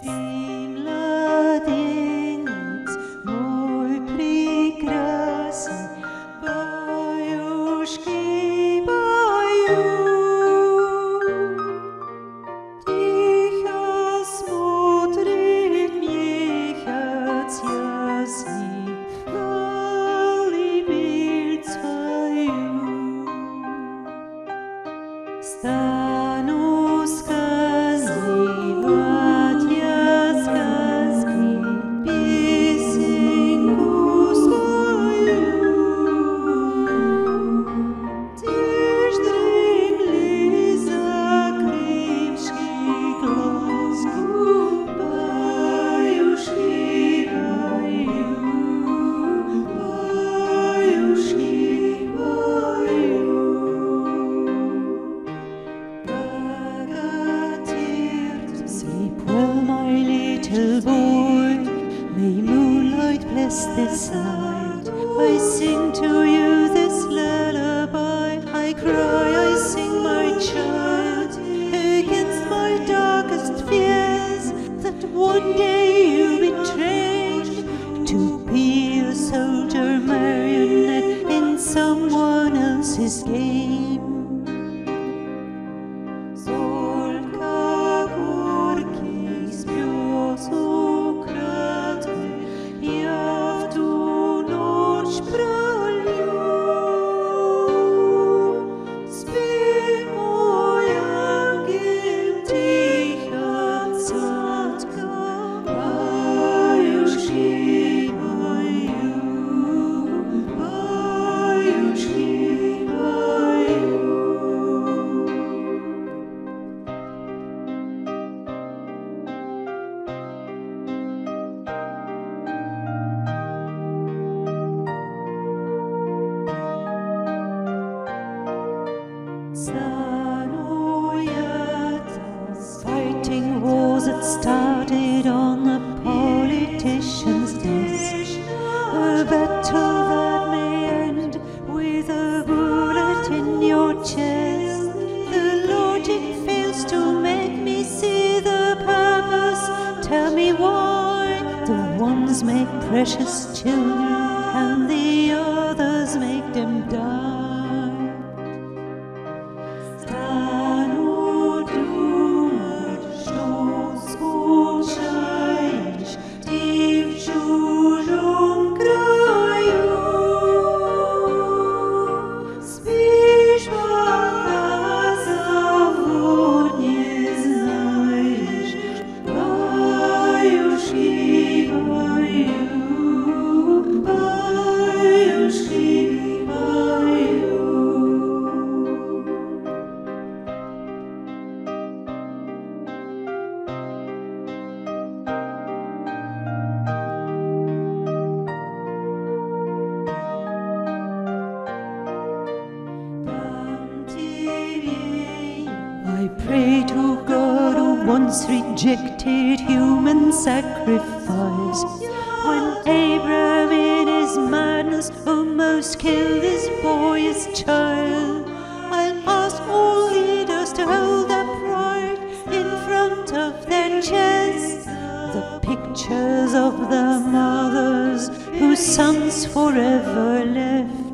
See little boy. May moonlight bless this night. I sing to you this lullaby. I cry, I sing, my child, against my darkest fears. That one day you betrayed to be a soldier marionette in someone else's game. Wars that started on the politician's desk. A battle that may end with a bullet in your chest. The logic fails to make me see the purpose. Tell me why the ones make precious children and the others make them die. Once rejected human sacrifice. When Abraham in his madness almost killed his boyish child, I'll ask all leaders to hold upright in front of their chests the pictures of the mothers whose sons forever left